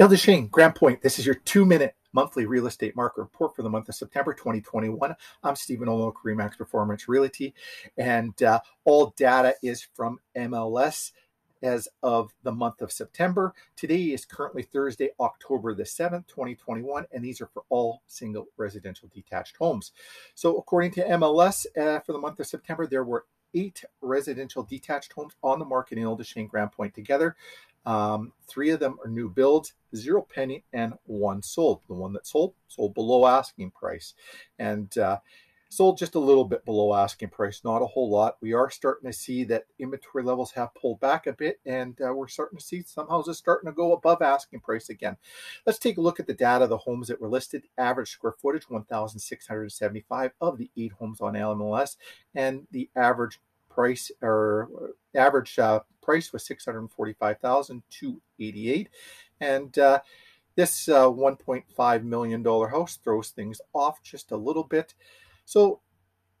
Ile Des Chene, Grand Pointe. This is your two minute monthly real estate market report for the month of September 2021. I'm Stephen Olo, Remax Performance Realty, and uh, all data is from MLS as of the month of September. Today is currently Thursday, October the 7th, 2021, and these are for all single residential detached homes. So, according to MLS, uh, for the month of September, there were eight residential detached homes on the market in Ile des Grand Pointe together. Um, three of them are new builds, zero penny, and one sold. The one that sold sold below asking price, and uh, sold just a little bit below asking price, not a whole lot. We are starting to see that inventory levels have pulled back a bit, and uh, we're starting to see some houses starting to go above asking price again. Let's take a look at the data. The homes that were listed, average square footage 1,675 of the eight homes on MLS, and the average price or average uh, price was 645,288 and uh, this uh, 1.5 million dollar house throws things off just a little bit. So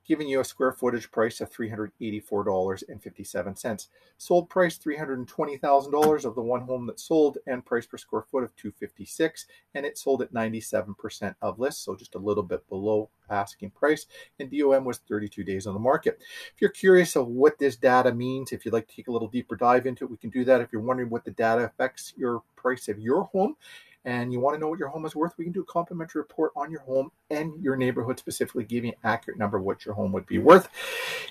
giving you a square footage price of $384.57. Sold price $320,000 of the one home that sold and price per square foot of 256 and it sold at 97% of list, so just a little bit below asking price and DOM was 32 days on the market. If you're curious of what this data means, if you'd like to take a little deeper dive into it, we can do that. If you're wondering what the data affects your price of your home, and you want to know what your home is worth, we can do a complimentary report on your home and your neighborhood specifically, giving an accurate number of what your home would be worth.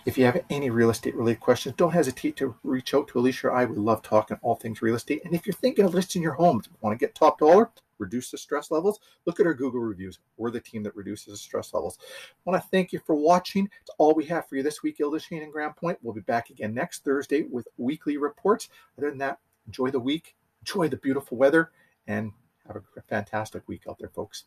If you have any real estate related questions, don't hesitate to reach out to Alicia or I. We love talking all things real estate. And if you're thinking of listing your home, want to get top dollar, reduce the stress levels, look at our Google reviews. We're the team that reduces the stress levels. I want to thank you for watching. It's all we have for you this week, Ile des Chene and Grand Pointe. We'll be back again next Thursday with weekly reports. Other than that, enjoy the week, enjoy the beautiful weather, and have a fantastic week out there, folks.